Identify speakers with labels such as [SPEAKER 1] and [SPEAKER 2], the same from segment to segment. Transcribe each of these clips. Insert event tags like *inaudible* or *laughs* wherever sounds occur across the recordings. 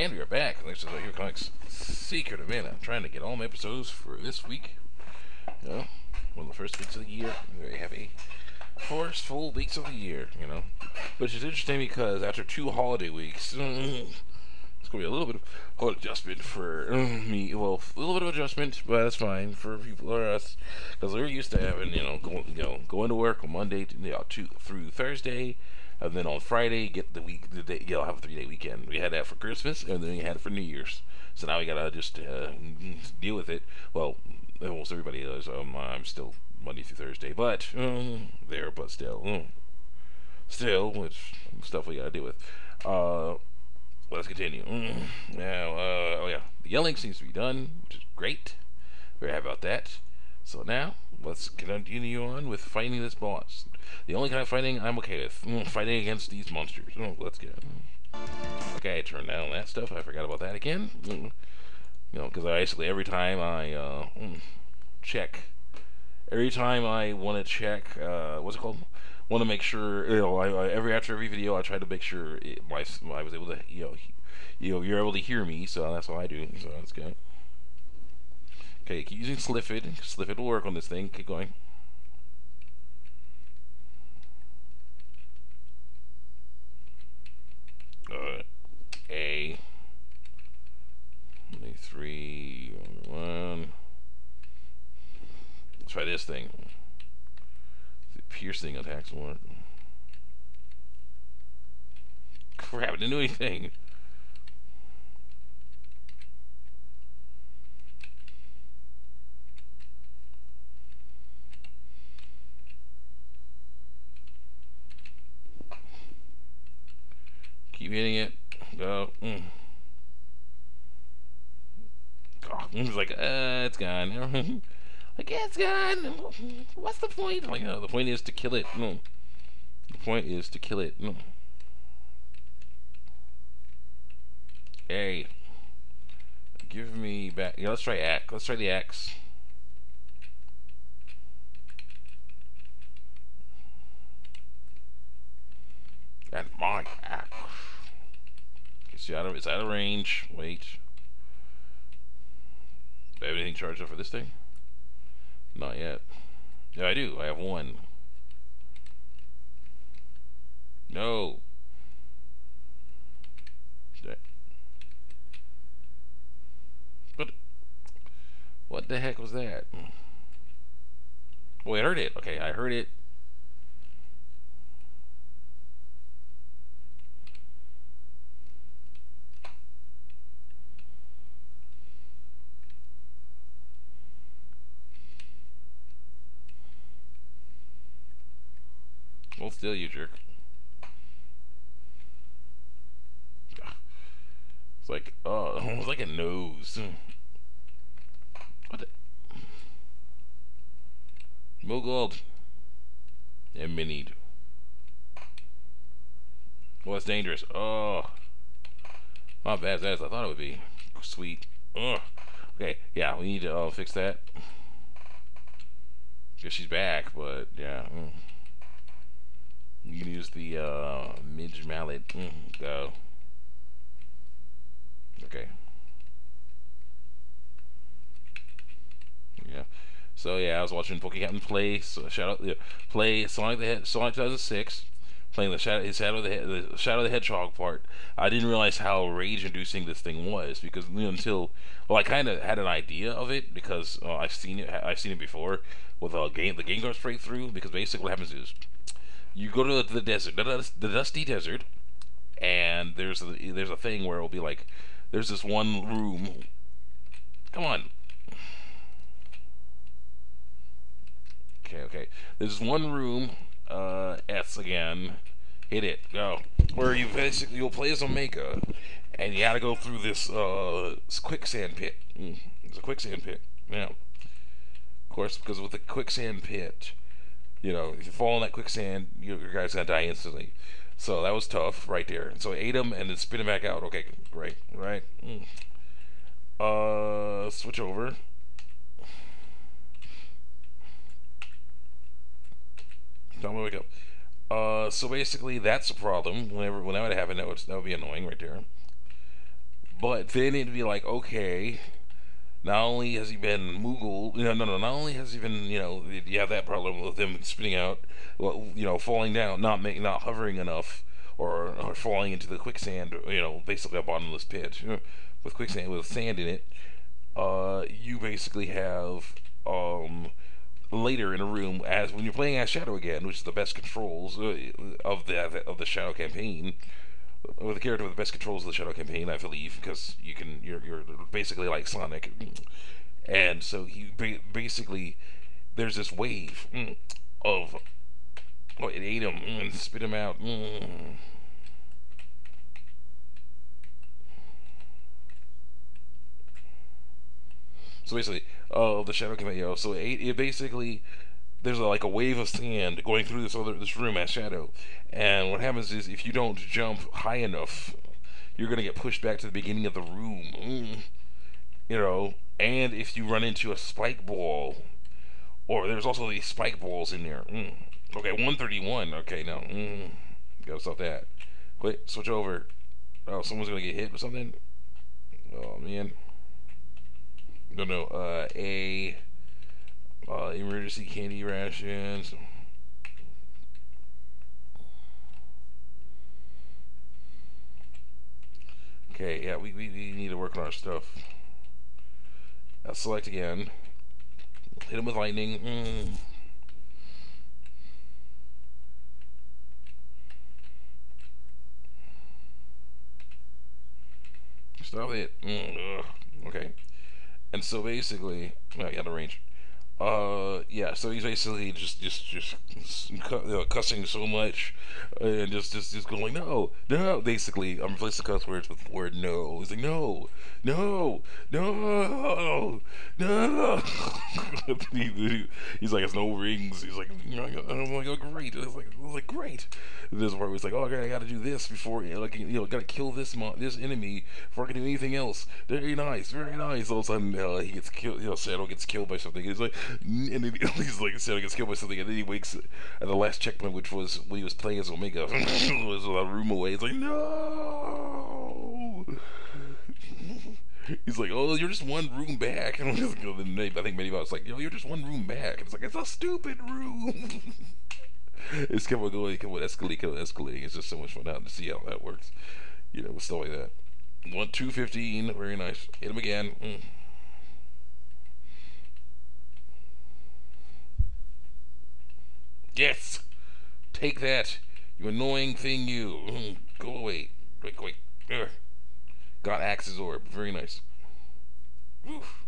[SPEAKER 1] And we are back. This is Here Comics Secret Mana. I'm trying to get all my episodes for this week. You know, one of the first weeks of the year. Very happy. First full weeks of the year, you know. Which is interesting because after two holiday weeks, mm, it's going to be a little bit of adjustment for mm, me. Well, a little bit of adjustment, but that's fine for people or us. Because we're used to having, you know, going, you know, going to work on Monday to, you know, to, through Thursday and then on Friday get the week the day you'll have a three day weekend. We had that for Christmas, and then we had it for New Year's. So now we gotta just uh, deal with it. Well, almost everybody does. Um, I'm still Monday through Thursday, but um, there, but still, um, still, it's stuff we gotta deal with. Uh, let's continue. Mm, now, uh, oh yeah, the yelling seems to be done, which is great. Very happy about that. So now, let's continue on with fighting this boss. The only kind of fighting I'm okay with. Mm, fighting against these monsters. Oh, let's get it. Okay, turn down that stuff. I forgot about that again. Mm. You know, because I basically every time I uh, mm, check, every time I want to check, uh, what's it called? Want to make sure, you know, I, I, every after every video, I try to make sure it, my, I was able to, you know, you know, you're able to hear me. So that's what I do. So that's good. Okay, keep using Sylphid. Sylphid will work on this thing. Keep going. Uh, A. Only three. One. Let's try this thing. The piercing attacks work. Crap, didn't do anything. Keep hitting it. Go. Mm. Oh, it's like, uh, it's gone. *laughs* like, yeah, it's gone. What's the point? Like, no, the point is to kill it. No. The point is to kill it. No. Hey. Give me back. Yeah, let's try axe. Let's try the axe. And my axe. See, out of it's out of range. Wait. Do I have anything charged up for this thing? Not yet. Yeah, I do. I have one. No. But what the heck was that? Oh, I heard it. Okay, I heard it. Hold still, you jerk. It's like, oh, *laughs* almost like a nose. What the? Mogold. And minied. Well, that's dangerous. Oh. Not bad as I thought it would be. Sweet. Ugh. Okay, yeah, we need to uh, fix that. Guess she's back, but yeah. Mm. You can use the uh, midge mallet. Mm, go. Okay. Yeah. So yeah, I was watching Captain play so Shadow yeah, play Sonic the Head Sonic 2006, playing the Shadow his Shadow the, the Shadow the Hedgehog part. I didn't realize how rage-inducing this thing was because you know, until well, I kind of had an idea of it because uh, I've seen it I've seen it before with a uh, game the Game Grumps breakthrough because basically what happens is you go to the desert, the dusty desert, and there's a, there's a thing where it'll be like, there's this one room. Come on. Okay, okay. There's one room. Uh, S again. Hit it. Go. Where you basically you'll play as Omega, and you gotta go through this uh quicksand pit. Mm, it's a quicksand pit. Yeah. Of course, because with the quicksand pit, you know, if you fall in that quicksand, your guy's gonna die instantly. So that was tough right there. So I ate him and then spit him back out. Okay, great, right? Mm. Uh, switch over. Me wake up. Uh, so basically that's a problem. Whenever when that would happen, that would that would be annoying right there. But then it'd be like, okay, not only has he been Moogle, you know, no, no, not only has he been, you know, you have that problem with him spinning out, you know, falling down, not making, not hovering enough, or, or falling into the quicksand, you know, basically a bottomless pit with quicksand with sand in it. Uh, you basically have um, later in a room as when you're playing as Shadow again, which is the best controls uh, of the of the Shadow campaign with the character with the best controls of the Shadow campaign, I believe, because you can you're you're basically like Sonic, and so he basically there's this wave mm, of oh it ate him mm, and spit him out. Mm. So basically, uh, the Shadow campaign, know, so it, it basically there's a, like a wave of sand going through this other this room as shadow, and what happens is if you don't jump high enough, you're gonna get pushed back to the beginning of the room. Mm. You know, and if you run into a spike ball, or there's also these spike balls in there. Mm. Okay, 131. Okay, now mm. gotta stop that. Wait, switch over. Oh, someone's gonna get hit with something. Oh man. No, no. Uh, a uh, emergency candy rations. Okay, yeah, we, we, we need to work on our stuff. Select again. Hit him with lightning. Mm. Stop it. Mm, okay. And so basically, well, got a range. Uh, yeah. So he's basically just, just, just cussing so much, and just, just, just going no, no. Basically, I'm replacing cuss words with the word no. He's like no, no, no, no. *laughs* he's like, it's no rings. He's like, I'm like, oh, great. I was like, I was like, great. And this part was like, oh, okay, I got to do this before, you know, like, you know, got to kill this mo- this enemy before I can do anything else. Very nice, very nice. All of a sudden, uh, he gets killed. You know, Shadow gets killed by something. He's like, and then *laughs* he's like, Shadow gets killed by something, and then he wakes at the last checkpoint, which was when he was playing as Omega, *laughs* was a room away. He's like, no. *laughs* He's like, oh, you're just one room back. And just, I think I was like, yo, you're just one room back. And it's like, it's a stupid room. it's kept on going, kept on escalating, kept on escalating. It's just so much fun now to see how that works. You know, stuff like that. One, two, fifteen, very nice. Hit him again. Mm. Yes! Take that, you annoying thing, you. Mm. Go away. Quick, quick. Got Axe's Orb. Very nice. Oof.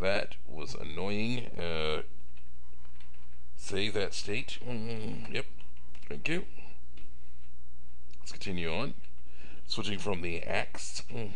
[SPEAKER 1] That was annoying. Uh, save that state. Mm, yep. Thank you. Let's continue on. Switching from the axe. Mm.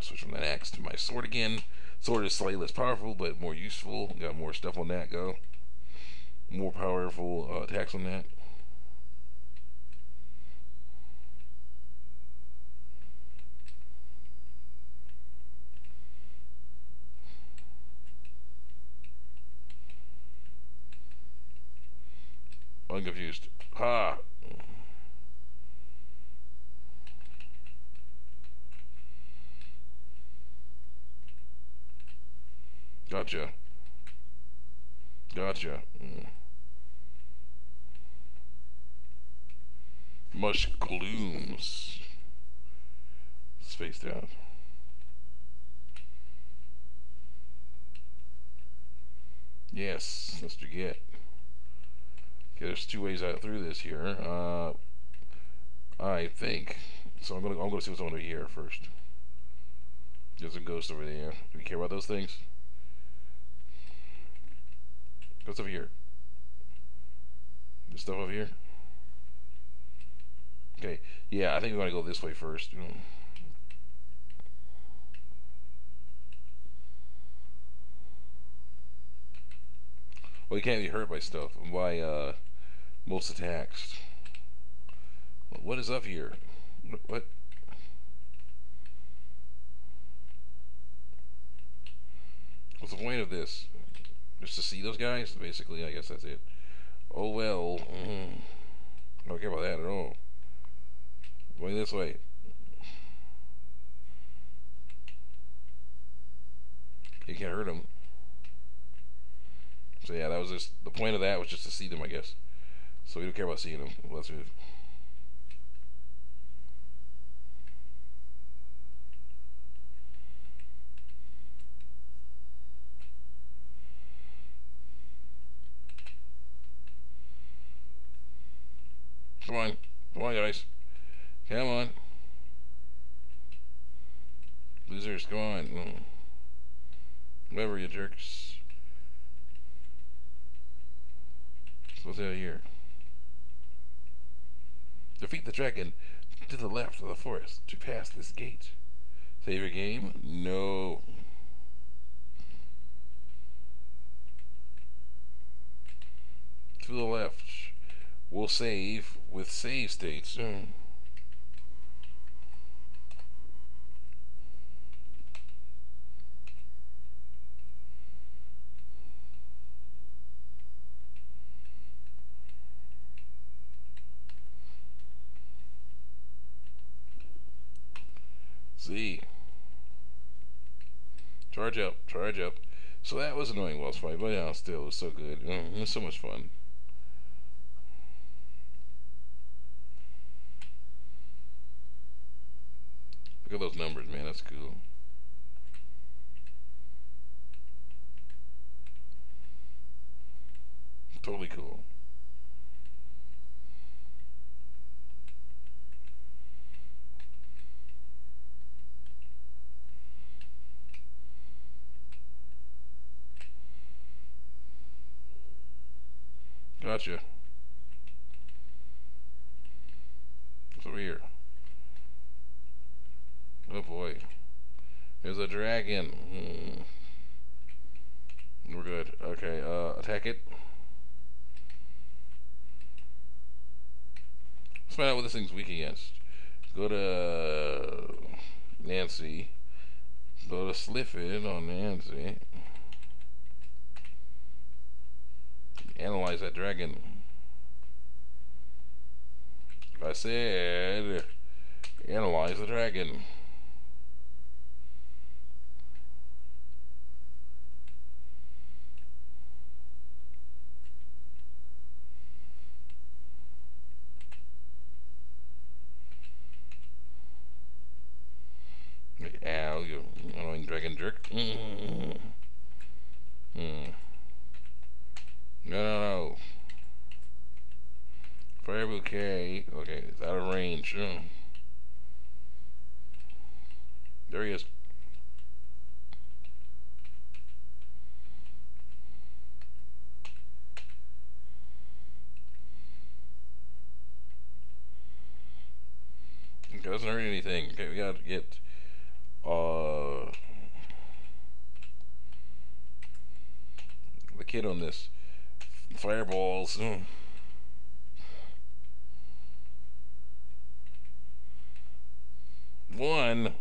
[SPEAKER 1] Switch from that axe to my sword again. Sword is slightly less powerful, but more useful. Got more stuff on that go. More powerful uh, attacks on that. I'm confused. Ha! Gotcha. Gotcha. Mm. Mush glooms. Spaced out. Yes, what you get. Okay, there's two ways out through this here. Uh, I think. So I'm gonna I'm gonna see what's over here first. There's a ghost over there. Do you care about those things? What's over here? This stuff over here? Okay, yeah, I think we're gonna go this way first. Well, you can't be hurt by stuff. By, uh, most attacks. What is up here? What? What's the point of this? Just to see those guys? Basically, I guess that's it. Oh well. Mm. I don't care about that at all. Going this way. You can't hurt them. So yeah, that was just the point of that was just to see them, I guess. So we don't care about seeing them. Let's move. Come on. Come on, guys. Come on. Losers, come on. Mm. Whatever, you jerks. What's out here? Defeat the dragon to the left of the forest to pass this gate. Save your game? No. To the left. We'll save with save states. Mm. See. Charge up, charge up. So that was annoying boss fight, but yeah, still, it was so good. Mm, it was so much fun. Look at those numbers, man. That's cool. Totally cool. Gotcha. What's over here? Oh boy. There's a dragon. Hmm. We're good. Okay, uh, attack it. Let's find out what this thing's weak against. Go to Nancy. Go to Sylphid on Nancy. Analyze that dragon. I said, analyze the dragon. Ow, you annoying dragon jerk. Mm. Mm. No, no, no. Fire bouquet. Okay, it's out of range. Mm. There he is. Doesn't hurt anything. Okay, we gotta get uh the kid on this. Fireballs. Mm. One.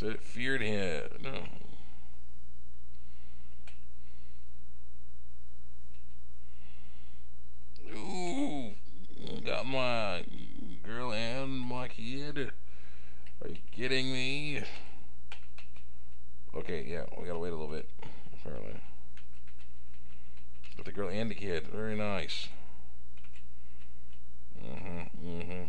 [SPEAKER 1] That feared him. No. Ooh. Got my girl and my kid. Are you kidding me? Okay, yeah, we gotta wait a little bit, apparently. Got the girl and the kid. Very nice. Mm-hmm, mm-hmm.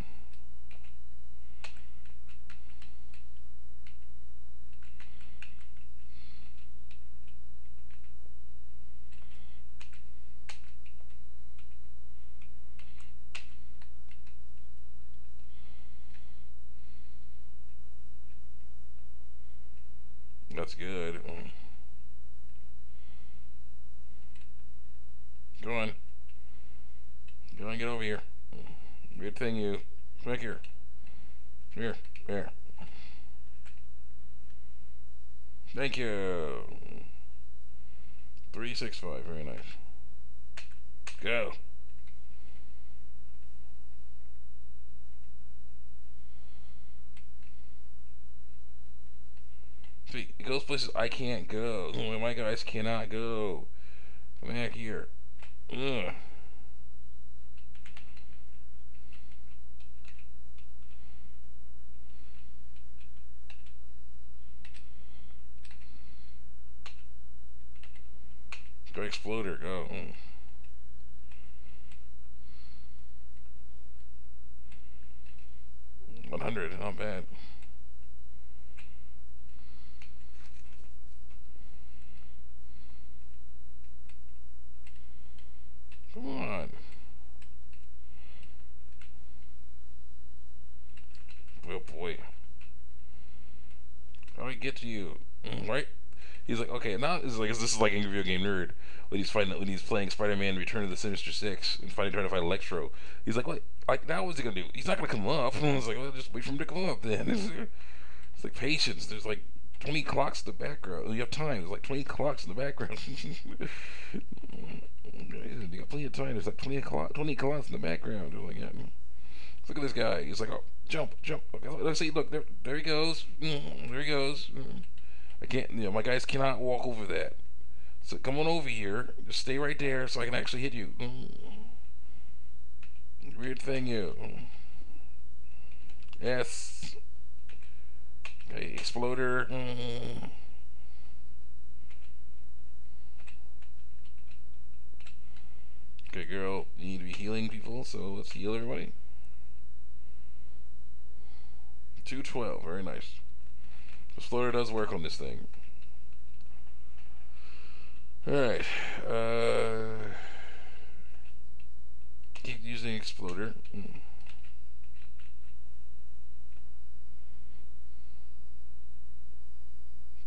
[SPEAKER 1] That's good. Go on. Go on, get over here. Good thing you. Come back here. Come here. Here. Thank you. 365. Very nice. Go. It goes places I can't go. My guys cannot go. Come back here. Ugh. Go exploder, go. Mm. One hundred, not bad. Get to you? Mm, right? He's like, okay, now is like this is like Angry Video Game Nerd when he's fighting when he's playing Spider-Man: Return of the Sinister Six and finally trying to fight Electro. He's like, what? Like now, what's he gonna do? He's not gonna come up. And I was like, well, just wait for him to come up then. *laughs* It's, like patience. There's like 20 clocks in the background. You have time. There's like 20 clocks in the background. *laughs* you got plenty of time. There's like 20 clock, 20 clocks in the background. Like, yeah. Look at this guy. He's like, oh, jump, jump. Okay, let's see. Look, there, there he goes. Mm, there he goes. Mm. I can't. You know, my guys cannot walk over that. So come on over here. Just stay right there, so I can actually hit you. Mm. Weird thing, you. Yes. Okay, exploder. Mm. Okay, girl, you need to be healing people, so let's heal everybody. 212, very nice. Exploder does work on this thing. Alright, uh, keep using Exploder.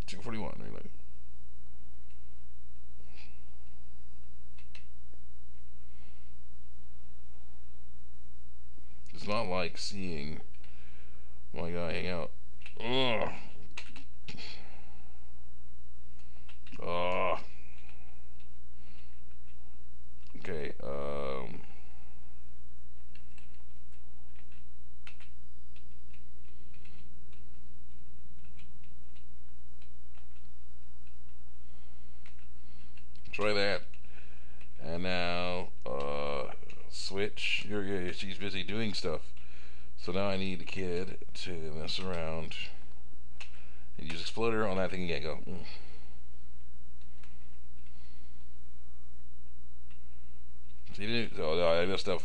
[SPEAKER 1] Two forty one, really. It's not like seeing my guy hang out. Ugh. Ugh. Okay, um... Try that. And now, uh, switch. You're, she's busy doing stuff. So now I need the kid to mess around and use exploder on that thing again. Go. Mm. See, didn't, oh, I messed up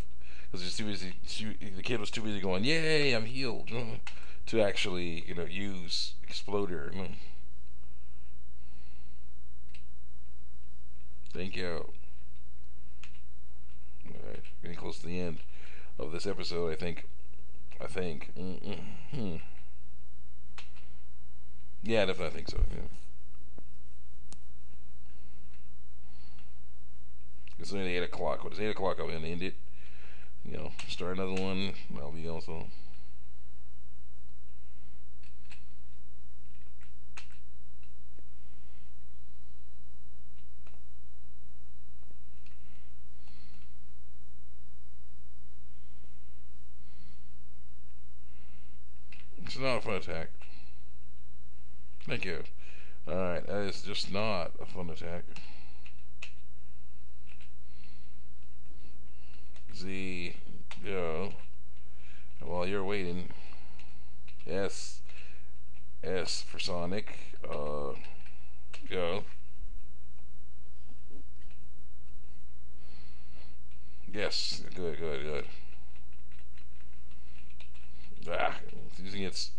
[SPEAKER 1] because too busy. She, the kid was too busy going, "Yay, I'm healed," to actually, you know, use exploder. Thank you. Alright, getting close to the end of this episode, I think. I think. Mm-hmm. Yeah, definitely I think so, yeah. It's only 8 o'clock. What is 8 o'clock? I'm to end it. You know, start another one. I'll be also. Fun attack. Thank you. Alright, that is just not a fun attack. Z, go. While you're waiting, S, S for Sonic, uh, go. Yes, good, good, good. Ah, using its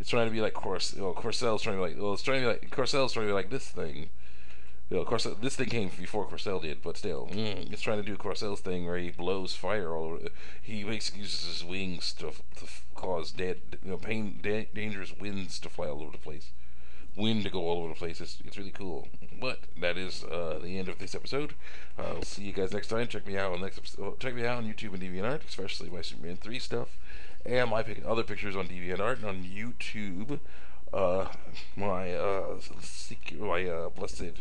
[SPEAKER 1] it's trying to be like Cors you know, Corcel's trying to be like well it's trying to be like Corcel's trying to be like this thing. You know, Corcel, this thing came before Corcel did, but still, mm, it's trying to do Corcel's thing where he blows fire all over. He basically uses his wings to, to cause dead, you know, pain, da dangerous winds to fly all over the place, wind to go all over the place. It's, it's really cool. But that is uh, the end of this episode. I'll see you guys next time. Check me out on next episode. Check me out on YouTube and DeviantArt, especially my Superman three stuff and my pic- other pictures on DeviantArt and on YouTube. Uh, my uh, my uh, blessed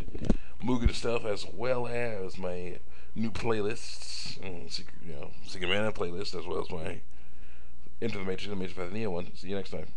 [SPEAKER 1] Mugen stuff, as well as my new playlists, um, you know, Secret Mana playlist, as well as my Into the Matrix and Matrix Path Neo one. See you next time.